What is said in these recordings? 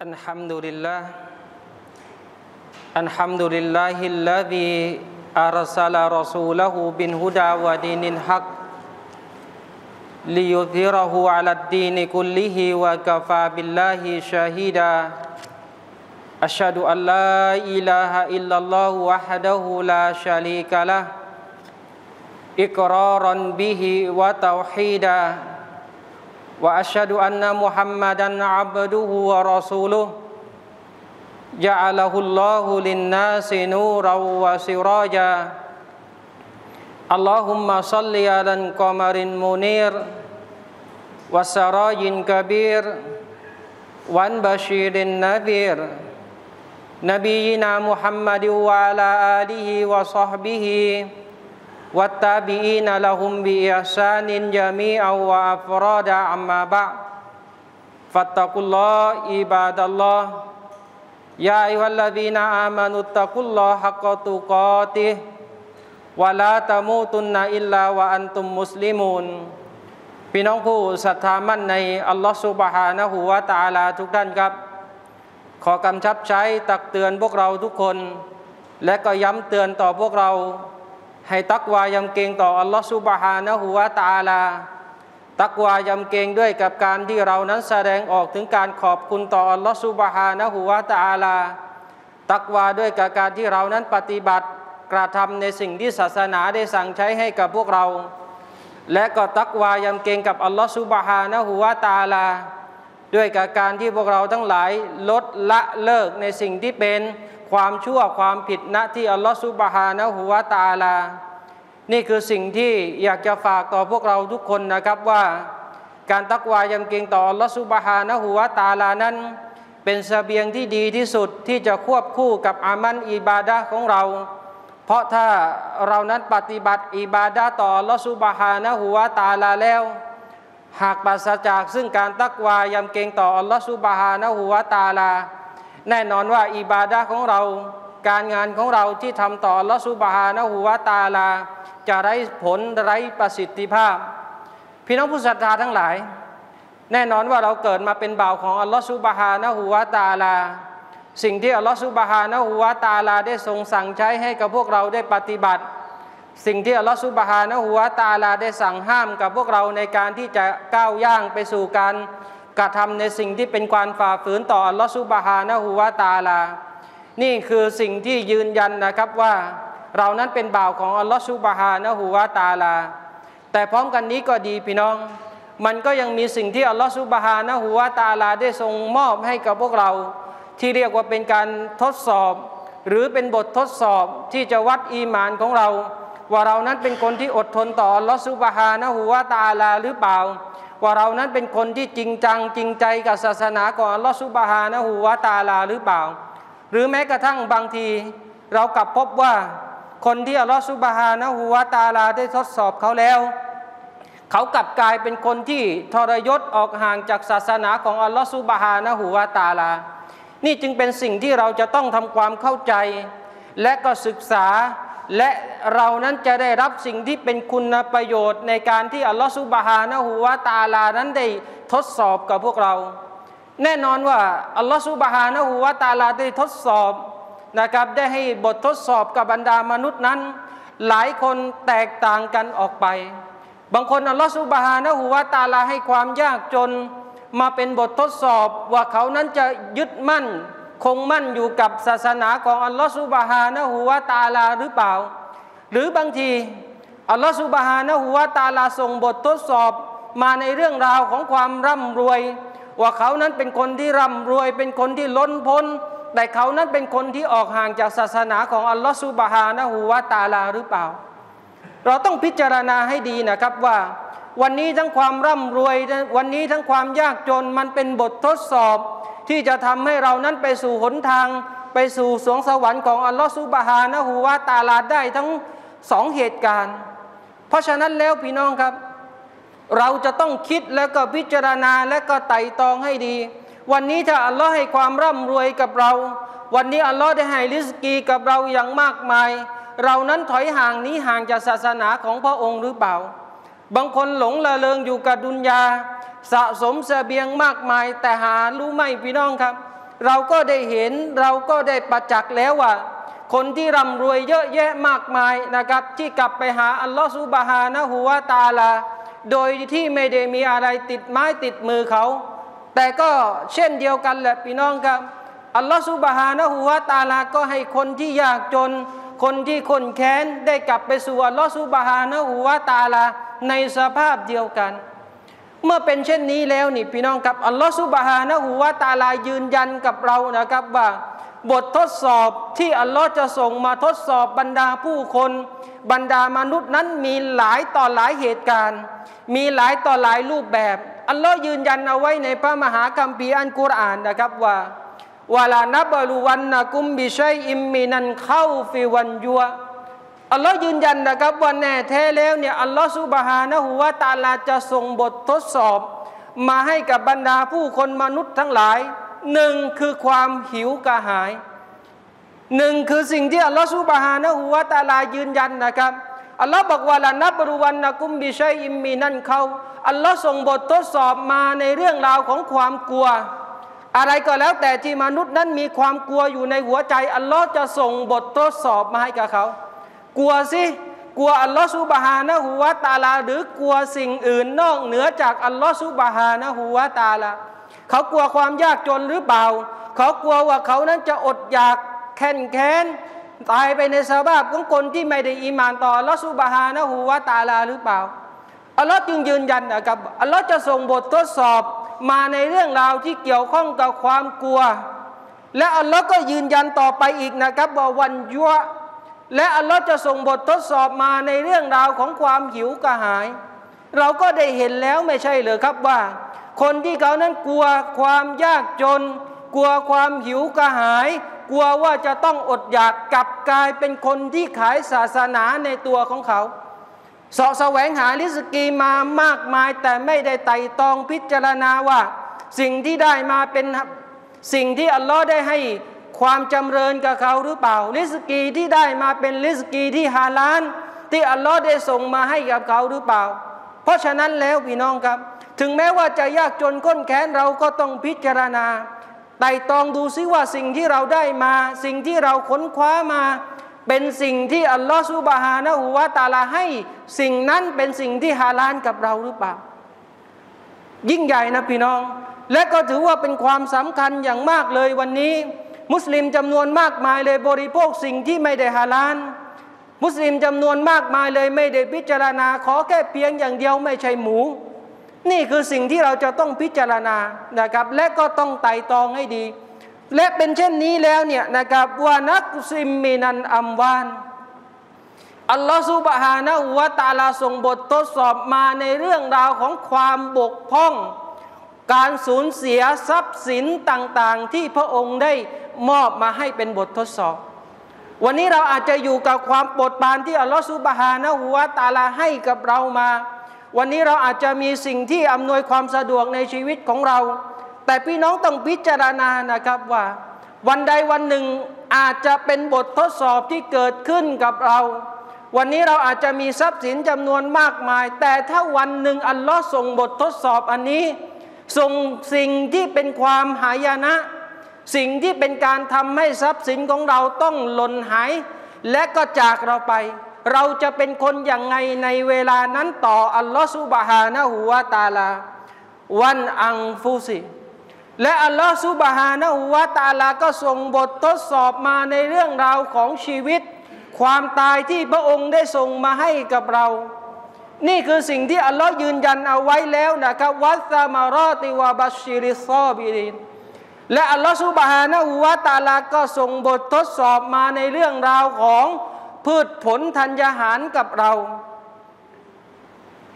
الحمد لله الحمد لله الذي أرسل رسوله بالهدى ودين الحق ليظهره على الدين كله وكفى بالله شهيدا. أشهد أن لا إله إلا الله وحده لا شريك له إقرارا به وتوحيدا. وأشهد أن محمدا عبده ورسوله. جعله الله للناس نورا وسراجا. اللهم صل على القمر المنير وسراج كبير والبشير النذير. نبينا محمد وعلى آله وصحبه والتابعين لهم بإحسان جميعا وأفرادا أما بعد فاتقوا الله عباد الله يا أيها الذين آمنوا اتقوا الله حق تقاته ولا تموتن إلا وأنتم مسلمون พี่น้องผู้ศรัทธามั่นในอัลลอฮฺสุบฮานะฮูวาตาลาทุกท่านครับ ขอกำชับใช้ตักเตือนพวกเราทุกคน และก็ย้ำเตือนต่อพวกเรา ให้ตักวายำเกรงต่ออัลลอฮฺสุบฮานะฮูวาตาลา ตักวายำเกรงด้วยกับการที่เรานั้นแสดงออกถึงการขอบคุณต่ออัลลอฮฺสุบฮานะฮูวาตาลา ตักวาด้วยกับการที่เรานั้นปฏิบัติกระทำในสิ่งที่ศาสนาได้สั่งใช้ให้กับพวกเรา และก็ตักวายำเกรงกับอัลลอฮฺสุบฮานะฮูวาตาลา ด้วยกับการที่พวกเราทั้งหลายลดละเลิกในสิ่งที่เป็นความชั่วความผิดณที่อัลลอฮฺสุบฮานะฮูวาตาลา นี่คือสิ่งที่อยากจะฝากต่อพวกเราทุกคนนะครับว่าการตักวายำเกรงต่ออัลลอฮฺสุบฮานะฮูวาตาลานั้น เป็นสเสบียงที่ดีที่สุดที่จะควบคู่กับอามันอิบาดะของเรา เพราะถ้าเรานั้นปฏิบัติอิบาดะต่ออัลลอฮฺสุบฮานะฮูวาตาลาแล้ว หากปราศจากซึ่งการตักวายำเกรงต่ออัลลอฮฺสุบฮานะฮูวาตาลา แน่นอนว่าอิบาดะของเรา การงานของเราที่ทำต่ออัลลอฮฺสุบฮานะฮูวาตาลา จะไร้ผลไร้ประสิทธิภาพ พี่น้องผู้ศรัทธาทั้งหลาย แน่นอนว่าเราเกิดมาเป็นบ่าวของอัลลอฮฺสุบฮานะฮูวาตาลา สิ่งที่อัลลอฮฺสุบฮานะฮูวาตาลาได้ทรงสั่งใช้ให้กับพวกเราได้ปฏิบัติ สิ่งที่อัลลอฮฺสุบฮานะฮูวาตาลาได้สั่งห้ามกับพวกเราในการที่จะก้าวย่างไปสู่การกระทำในสิ่งที่เป็นการฝ่าฝืนต่ออัลลอฮฺสุบฮานะฮูวาตาลา นี่คือสิ่งที่ยืนยันนะครับว่าเรานั้นเป็นบ่าวของอัลลอฮฺสุบฮานะฮูวาตาลา แต่พร้อมกันนี้ก็ดีพี่น้อง มันก็ยังมีสิ่งที่อัลลอฮฺสุบฮานะฮูวาตาลาได้ทรงมอบให้กับพวกเรา ที่เรียกว่าเป็นการทดสอบ หรือเป็นบททดสอบที่จะวัดอีมานของเรา ว่าเรานั้นเป็นคนที่อดทนต่ออัลลอฮฺสุบฮานะฮูวาตาลาหรือเปล่า ว่าเรานั้นเป็นคนที่จริงจังจริงใจกับศาสนาของอัลลอฮฺสุบฮานะฮูวาตาลาหรือเปล่า หรือแม้กระทั่งบางที เรากลับพบว่าคนที่อัลลอฮฺสุบฮานะฮูวาตาลาได้ทดสอบเขาแล้ว เขากลับกลายเป็นคนที่ทรยศออกห่างจากศาสนาของอัลลอฮฺสุบฮานะฮูวาตาลา นี่จึงเป็นสิ่งที่เราจะต้องทำความเข้าใจ และก็ศึกษา และเรานั้นจะได้รับสิ่งที่เป็นคุณประโยชน์ในการที่อัลลอฮฺสุบฮานะฮูวาตาลานั้นได้ทดสอบกับพวกเรา แน่นอนว่าอัลลอฮฺสุบฮานะฮูวาตาลาได้ทดสอบนะครับได้ให้บททดสอบกับบรรดามนุษย์นั้น หลายคนแตกต่างกันออกไป บางคนอัลลอฮฺสุบฮานะฮูวาตาลาให้ความยากจน มาเป็นบททดสอบว่าเขานั้นจะยึดมั่น คงมั่นอยู่กับศาสนาของอัลลอฮฺสุบฮานะฮูวาตาลาหรือเปล่า หรือบางทีอัลลอฮฺสุบฮานะฮูวาตาลาส่งบททดสอบมาในเรื่องราวของความร่ำรวย ว่าเขานั้นเป็นคนที่ร่ำรวย เป็นคนที่ล้นพ้น แต่เขานั้นเป็นคนที่ออกห่างจากศาสนาของอัลลอฮฺสุบฮานะฮูวาตาลาหรือเปล่า เราต้องพิจารณาให้ดีนะครับว่า วันนี้ทั้งความร่ำรวย วันนี้ทั้งความยากจนมันเป็นบททดสอบ ที่จะทำให้เรานั้นไปสู่หนทาง ไปสู่สวงสวรรค์ของอัลลอฮฺสุบฮานะฮูวาตาลาได้ทั้งสองเหตุการณ์ เพราะฉะนั้นแล้วพี่น้องครับ เราจะต้องคิดแล้วก็พิจารณาและก็ไต่ตองให้ดี วันนี้ถ้าอัลลอฮ์ให้ความร่ำรวยกับเรา วันนี้อัลลอฮ์ได้ให้ริสกีกับเราอย่างมากมาย เรานั้นถอยห่างหนี้ห่างจากศาสนาของพระองค์หรือเปล่า บางคนหลงละเลงอยู่กับดุนยา สะสมเสบียงมากมาย แต่หารู้ไหมพี่น้องครับ เราก็ได้เห็นเราก็ได้ประจักษ์แล้วว่า คนที่ร่ำรวยเยอะแยะมากมายนะครับ ที่กลับไปหาอัลลอฮฺซุบฮานะฮูวาตาลา โดยที่ไม่ได้มีอะไรติดไม้ติดมือเขา แต่ก็เช่นเดียวกันแหละพี่น้องครับอัลลอฮฺซุบฮานะฮูวาตาลาก็ให้คนที่ยากจน คนที่คนแค้นได้กลับไปสู่อัลลอฮฺซุบฮานะฮูวาตาลาในสภาพเดียวกัน เมื่อเป็นเช่นนี้แล้วนี่พี่น้องครับอัลลอฮฺสุบฮานะฮูวาตาลายืนยันกับเรานะครับว่าบททดสอบที่อัลลอฮ์จะส่งมาทดสอบบรรดาผู้คน บรรดามนุษย์นั้นมีหลายต่อหลายเหตุการณ์ มีหลายต่อหลายรูปแบบ อัลลอฮ์ยืนยันเอาไว้ในพระมหาคัมภีร์อันกุรอานนะครับว่าวาลานับบลูวันนะกุมบิชัยอิมมินันเข้าฟิวันยัว อัลลอฮ์ยืนยันนะครับว่าแน่แท้แล้วเนี่ยอัลลอฮ์สุบฮานะฮูวาตาลาจะส่งบททดสอบ มาให้กับบรรดาผู้คนมนุษย์ทั้งหลายหนึ่งคือความหิวกระหายหนึ่งคือสิ่งที่อัลลอฮ์สุบฮานะฮูวาตาลายืนยันนะครับอัลลอฮ์บอกว่าละนับรุวันนะกุมบิชัยอิมมีนั่นเขาอัลลอฮ์ส่งบททดสอบมาในเรื่องราวของความกลัว อะไรก็แล้วแต่ที่มนุษย์นั้นมีความกลัวอยู่ในหัวใจ อัลลอฮ์จะส่งบททดสอบมาให้กับเขา กลัวสิกลัวอัลลอฮฺสุบฮานะฮูวาตาลา หรือกลัวสิ่งอื่นนอกเหนือจากอัลลอฮฺสุบฮานะฮูวาตาลาเขากลัวความยากจนหรือเปล่า เขากลัวว่าเขานั้นจะอดอยากแค้นแค้นตายไปในสภาพของคนที่ไม่ได้อีมานต่ออัลลอฮฺสุบฮานะฮูวาตาลาหรือเปล่าอัลลอฮ์จึงยืนยันนะครับอัลลอฮ์จะส่งบททดสอบมาในเรื่องราวที่เกี่ยวข้องกับความกลัว และอัลลอฮ์ก็ยืนยันต่อไปอีกนะครับว่าวันยั่ว และอัลลอฮ์จะส่งบททดสอบมาในเรื่องราวของความหิวกระหาย เราก็ได้เห็นแล้วไม่ใช่เลยครับว่า คนที่เขานั้นกลัวความยากจน กลัวความหิวกระหาย กลัวว่าจะต้องอดอยากกลับกลายเป็นคนที่ขายศาสนาในตัวของเขาสาะแสวงหาลิสกีมามากมาย แต่ไม่ได้ไต่ตองพิจารณาว่า สิ่งที่ได้มาเป็นสิ่งที่อัลลอฮ์ได้ให้ ความจำเริญกับเขาหรือเปล่าลิสกีที่ได้มาเป็นลิสกีที่ฮาลาน ที่อัลลอฮ์ได้ส่งมาให้กับเขาหรือเปล่า เพราะฉะนั้นแล้วพี่น้องครับ ถึงแม้ว่าจะยากจนก้นแค้นเราก็ต้องพิจารณาไต่ตองดูซิว่าสิ่งที่เราได้มา สิ่งที่เราค้นคว้ามา เป็นสิ่งที่อัลลอฮฺสุบฮานะฮูวาตาลาให้ สิ่งนั้นเป็นสิ่งที่ฮาลานกับเราหรือเปล่า ยิ่งใหญ่นะพี่น้อง และก็ถือว่าเป็นความสำคัญอย่างมากเลยวันนี้ มุสลิมจำนวนมากมายเลยบริโภคสิ่งที่ไม่ได้ฮาลานมุสลิมจำนวนมากมายเลยไม่ได้พิจารณา ขอแค่เพียงอย่างเดียวไม่ใช่หมู นี่คือสิ่งที่เราจะต้องพิจารณานะครับ และก็ต้องไต่ตองให้ดี และเป็นเช่นนี้แล้วเนี่ยนะครับว่านักซิมมินันอัมวานอัลลอฮฺสุบฮานะฮุวาตาลาส่งบททดสอบมาในเรื่องราวของความบกพร่อง การสูญเสียทรัพย์สินต่างๆ ที่พระองค์ได้ มอบมาให้เป็นบททดสอบ วันนี้เราอาจจะอยู่กับความปวดปานที่อัลลอฮฺสุบฮานะฮุวาตาลาให้กับเรามา วันนี้เราอาจจะมีสิ่งที่อำนวยความสะดวกในชีวิตของเรา แต่พี่น้องต้องพิจารณานะครับว่า วันใดวันหนึ่งอาจจะเป็นบททดสอบที่เกิดขึ้นกับเรา วันนี้เราอาจจะมีทรัพย์สินจำนวนมากมาย แต่ถ้าวันหนึ่งอัลลอฮ์ส่งบททดสอบอันนี้ส่งสิ่งที่เป็นความหายนะ สิ่งที่เป็นการทำให้ทรัพย์สินของเราต้องหล่นหาย และก็จากเราไป เราจะเป็นคนอย่างไงในเวลานั้นต่ออัลลอฮฺสุบฮานะฮูวาตาลา วันอังฟูซิและอัลลอฮฺสุบฮานะฮูวาตาลาก็ส่งบททดสอบมาในเรื่องราวของชีวิต ความตายที่พระองค์ได้ส่งมาให้กับเรานี่คือสิ่งที่อัลลอฮ์ยืนยันเอาไว้แล้วนะครับวัสมารอติวาบัชชิริซอบิริน และอัลลอฮฺสุบฮานะฮูวาตาลาก็ส่งบททดสอบมาในเรื่องราวของพืชผลธัญญาหารกับเรา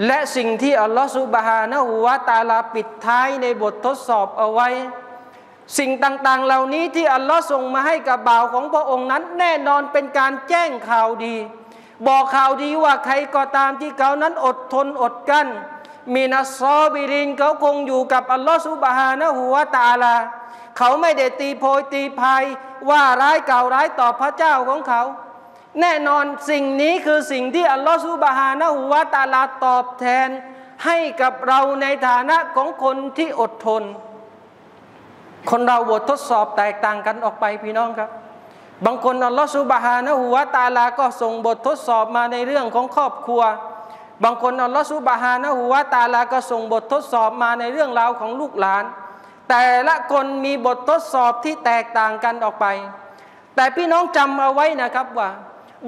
และสิ่งที่อัลลอฮฺสุบฮานะฮูวาตาลาปิดท้ายในบททดสอบเอาไว้ สิ่งต่างๆ เหล่านี้ที่อัลลอฮ์ส่งมาให้กับบ่าวของพระองค์นั้น แน่นอนเป็นการแจ้งข่าวดี บอกข่าวดีว่าใครก็ตามที่เขานั้นอดทนอดกั้นมีนัสซอบิรินเขาคงอยู่กับอัลลอฮฺสุบฮานะฮูวาตาลา เขาไม่ได้ตีโพยตีพายว่าร้ายเก่าร้ายต่อพระเจ้าของเขา แน่นอนสิ่งนี้คือสิ่งที่อัลลอฮฺสุบฮานะฮูวาตาลาตอบแทน ให้กับเราในฐานะของคนที่อดทน คนเราบททดสอบแตกต่างกันออกไปพี่น้องครับ บางคนอัลลอฮฺสุบฮานะฮูวาตาลาก็ส่งบททดสอบมาในเรื่องของครอบครัวบางคนอัลลอฮฺสุบฮานะฮูวาตาลาก็ส่งบททดสอบมาในเรื่องราวของลูกหลาน แต่ละคนมีบททดสอบที่แตกต่างกันออกไป แต่พี่น้องจำเอาไว้นะครับว่า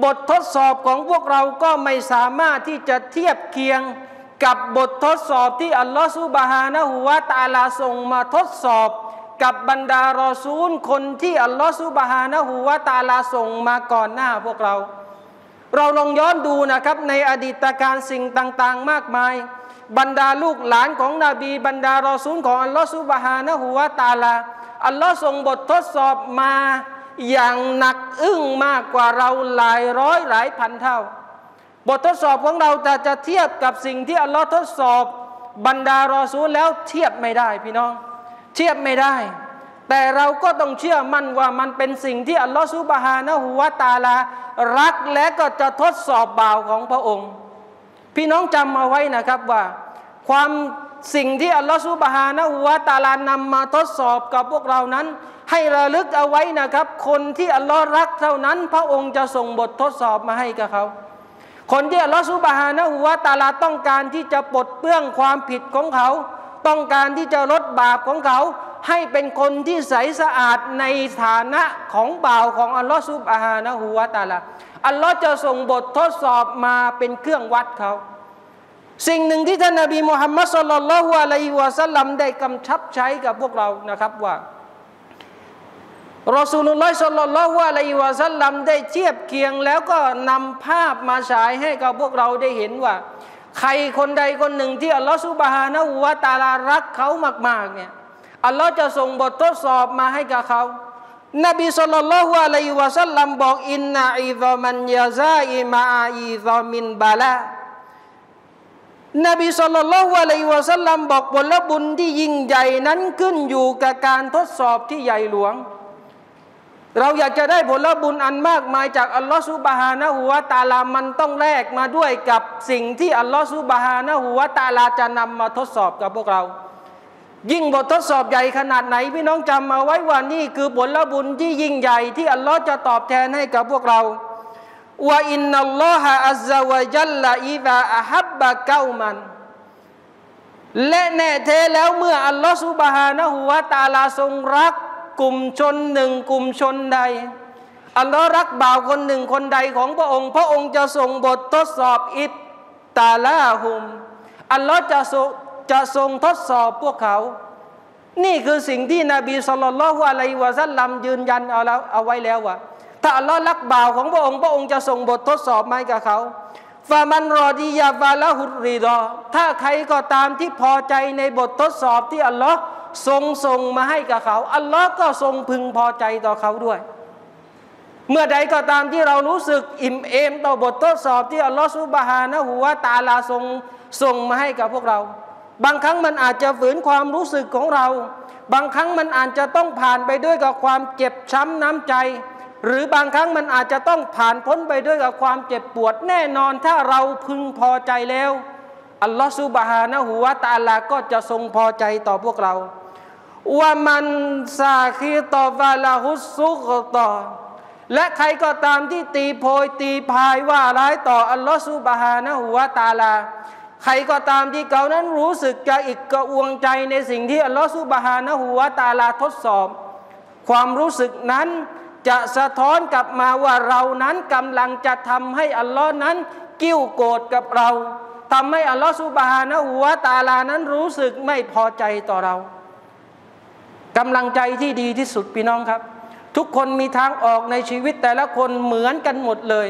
บททดสอบของพวกเราก็ไม่สามารถที่จะเทียบเคียงกับบททดสอบที่อัลลอฮฺสุบฮานะฮูวาตาลาส่งมาทดสอบกับบรรดารอซูลคนที่อัลลอฮฺสุบฮานะฮูวาตาลาส่งมาก่อนหน้าพวกเรา เราลองย้อนดูนะครับในอดีตการสิ่งต่างๆมากมาย บรรดาลูกหลานของนบีบรรดารอซูลของอัลลอฮฺสุบฮานะฮูวาตาลาอัลลอฮ์ส่งบททดสอบมาอย่างหนักอึ้งมากกว่าเราหลายร้อยหลายพันเท่า บททดสอบของเราจะจะเทียบกับสิ่งที่อัลลอฮ์ทดสอบบรรดารอซูลแล้วเทียบไม่ได้พี่น้อง เทียบไม่ได้ แต่เราก็ต้องเชื่อมั่นว่ามันเป็นสิ่งที่อัลลอฮฺซุบฮานะฮูวาตาลารักและก็จะทดสอบบ่าวของพระองค์ พี่น้องจำเอาไว้นะครับว่า ความสิ่งที่อัลลอฮฺซุบฮานะฮูวาตาลานำมาทดสอบกับพวกเรานั้น ให้ระลึกเอาไว้นะครับ คนที่อัลลอฮ์รักเท่านั้น พระองค์จะส่งบททดสอบมาให้กับเขา คนที่อัลลอฮฺซุบฮานะฮูวาตาลาต้องการที่จะปลดเปลื้องความผิดของเขา ต้องการที่จะลดบาปของเขา ให้เป็นคนที่ใสสะอาดในฐานะของบ่าวของอัลลอฮฺซุบฮานะฮูวาตาลาอัลลอฮ์จะส่งบททดสอบมาเป็นเครื่องวัดเขา สิ่งหนึ่งที่ท่านนบีมุฮัมมัดสุลลัลฮุอะลัยฮิวะสัลลัมได้กำชับใช้กับพวกเรานะครับว่ารอสูลุลลอฮ์สุลลัลฮุอะลัยฮิวะสัลลัมได้เทียบเคียงแล้วก็นำภาพมาฉายให้กับพวกเราได้เห็นว่า ใครคนใดคนหนึ่งที่อัลลอฮฺ سبحانه وتعالى รักเขามาก ๆเนี่ย อัลลอฮ์จะส่งบททดสอบมาให้กับเขานบี صلى الله عليه وسلم บอก إن عظم الجزاء مع عظم البلاء นบี صلى الله عليه وسلم บอกผลบุญที่ยิ่งใหญ่นั้นขึ้นอยู่กับการทดสอบที่ใหญ่หลวง เราอยากจะได้ผลบุญอันมากมายจากอัลลอฮฺสุบฮานะฮูวาตาลามันต้องแลกมาด้วยกับสิ่งที่อัลลอฮฺสุบฮานะฮูวาตาลาจะนำมาทดสอบกับพวกเรา ยิ่งบททดสอบใหญ่ขนาดไหน พี่น้องจำมาไว้ว่านี่คือผลบุญที่ยิ่งใหญ่ที่อัลลอฮฺจะตอบแทนให้กับพวกเราว่าอินนัลลอฮะอัลลอฮฺวะจัลลอิบะอัฮับบะเก้ามัน และแน่แท้แล้วเมื่ออัลลอฮฺสุบฮานะฮูวาตาลาทรงรัก กลุ่มชนหนึ่งกลุ่มชนใด อัลลอฮ์รักบ่าวคนหนึ่งคนใดของพระองค์ พระองค์จะส่งบททดสอบอิบตาลาหุมอัลลอฮ์จะ จะทรงทดสอบพวกเขา นี่คือสิ่งที่นบีสุลต่านละฮ์อะลัยวะซัลลัมยืนยันเอาแล้วเอาไว้แล้วว่าถ้าอัลลอฮ์รักบ่าวของพระองค์พระองค์จะส่งบททดสอบมากับเขาฟามันรอดียาบาละหุรีดอถ้าใครก็ตามที่พอใจในบททดสอบที่อัลลอฮ์ทรงส่งมาให้กับเขา อัลลอฮ์ก็ทรงพึงพอใจต่อเขาด้วย เมื่อใดก็ตามที่เรารู้สึกอิ่มเอมต่อบททดสอบที่อัลลอฮ์สุบฮานะฮูวตาลาทรงส่งมาให้กับพวกเรา บางครั้งมันอาจจะฝืนความรู้สึกของเรา บางครั้งมันอาจจะต้องผ่านไปด้วยกับความเจ็บช้ำน้ำใจ หรือบางครั้งมันอาจจะต้องผ่านพ้นไปด้วยกับความเจ็บปวดแน่นอนถ้าเราพึงพอใจแล้วอัลลอฮฺสุบฮานะฮูวาตาลาก็จะทรงพอใจต่อพวกเราว่ามันซาคีตอบาลาฮุสุกตอและใครก็ตามที่ตีโพยตีพายว่าร้ายต่ออัลลอฮฺสุบฮานะฮุวาตาลา ใครก็ตามที่เขานั้นรู้สึกกระอิกกระอวงใจในสิ่งที่อัลลอฮฺสุบฮานะฮุวาตาลาทดสอบ ความรู้สึกนั้นจะสะท้อนกลับมาว่าเรานั้นกำลังจะทำให้อัลลอฮ์นั้น กิ้วโกรธกับเราทำให้อัลลอฮฺสุบฮานะฮุวาตาลานั้นรู้สึกไม่พอใจต่อเรากำลังใจที่ดีที่สุดพี่น้องครับ ทุกคนมีทางออกในชีวิตแต่ละคนเหมือนกันหมดเลย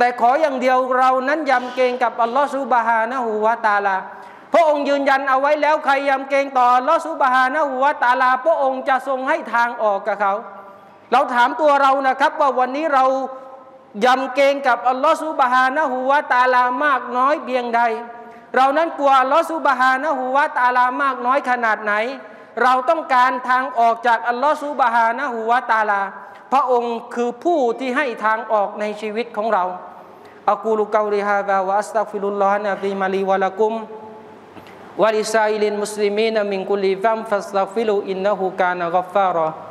แต่ขออย่างเดียวเรานั้นยำเกรงกับอัลลอฮฺซุบฮานะฮูวาตาลา พระองค์ยืนยันเอาไว้แล้วใครยำเกรงต่ออัลลอฮฺซุบฮานะฮูวาตาลา พระองค์จะทรงให้ทางออกกับเขา เราถามตัวเรานะครับว่าวันนี้เรายำเกรงกับอัลลอฮฺซุบฮานะฮูวาตาลามากน้อยเพียงใด เรานั้นกลัวอัลลอฮฺซุบฮานะฮูวาตาลามากน้อยขนาดไหน เราต้องการทางออกจากอัลลอฮฺซูบฮานะฮูวาตาลา พระองค์คือผู้ที่ให้ทางออกในชีวิตของเรา Aku qawli hadha wa astaghfirullah nadhim li wa lakum muslimina min kulli dhanb fastaghfiru innahu kana ghaffara.